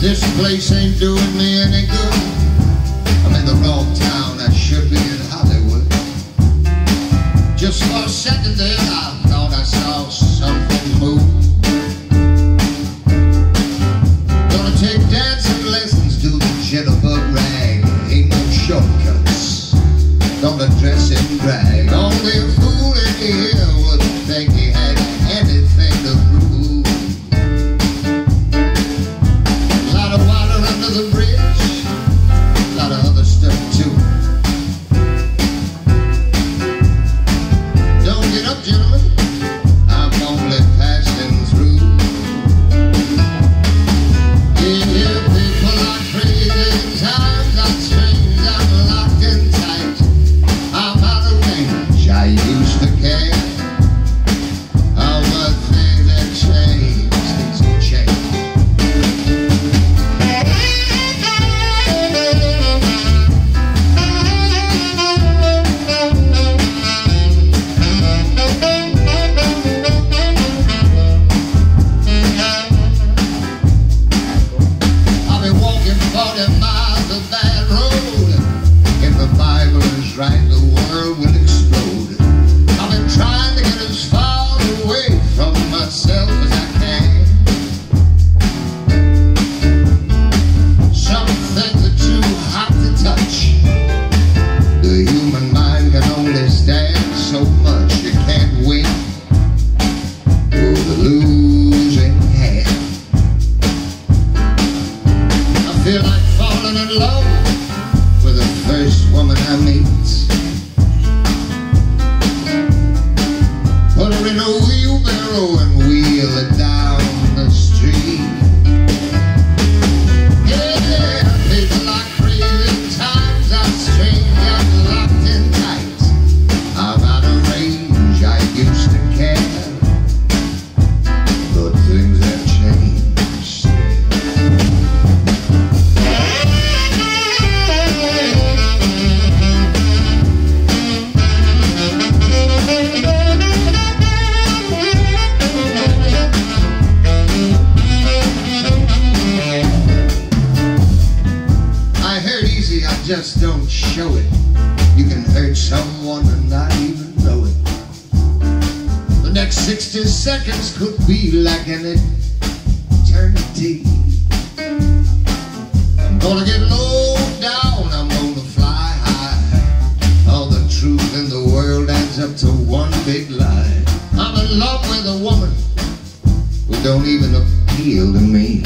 This place ain't doing me any good. I'm in the wrong town, I should be in Hollywood. Just for a second there, I thought I saw something move. Gonna take dancing lessons, do the jitterbug rag. Ain't no shortcuts. Gonna dress in drag. Only a fool in here would think he had anything to Her in a just don't show it. You can hurt someone and not even know it. The next 60 seconds could be like an eternity. I'm gonna get low down, I'm gonna fly high. All the truth in the world adds up to one big lie. I'm in love with a woman who don't even appeal to me.